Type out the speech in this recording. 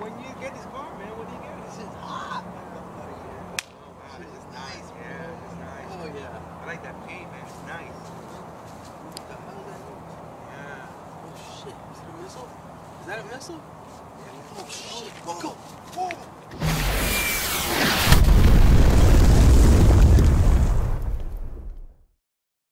When you get this car, man, what do you get? This shit's hot. Wow, this is nice, man. It's nice. Oh, yeah. I like that paint, man. It's nice. Yeah. Oh, shit. Is that a missile? Is that a missile? Yeah. Oh, shit. Go.